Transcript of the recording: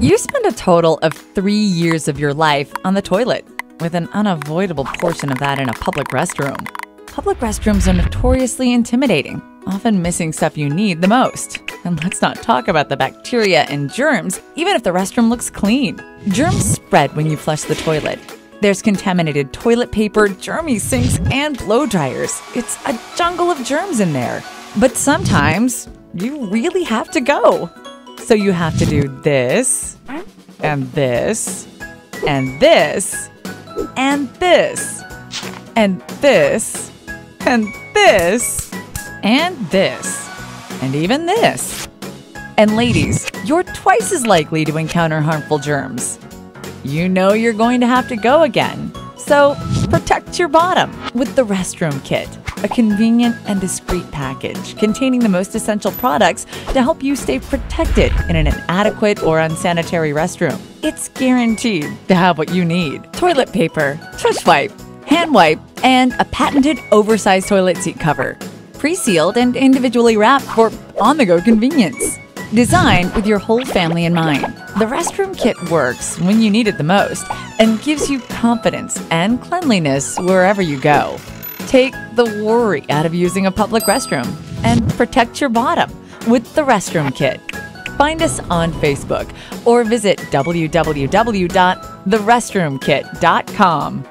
You spend a total of three years of your life on the toilet, with an unavoidable portion of that in a public restroom. Public restrooms are notoriously intimidating, often missing stuff you need the most. And let's not talk about the bacteria and germs, even if the restroom looks clean. Germs spread when you flush the toilet. There's contaminated toilet paper, germy sinks, and blow dryers. It's a jungle of germs in there. But sometimes you really have to go. So you have to do this, and this, and this, and this, and this, and this, and this, and even this. And ladies, you're twice as likely to encounter harmful germs. You know you're going to have to go again. So protect your bottom with the restroom kit, a convenient and discreet package containing the most essential products to help you stay protected in an inadequate or unsanitary restroom. It's guaranteed to have what you need toilet paper, tush wipe, hand wipe, and a patented oversized toilet seat cover, pre sealed and individually wrapped for on the go convenience. Designed with your whole family in mind, the restroom kit works when you need it the most and gives you confidence and cleanliness wherever you go. Take the worry out of using a public restroom and protect your bottom with the restroom kit. Find us on Facebook or visit www.therestroomkit.com.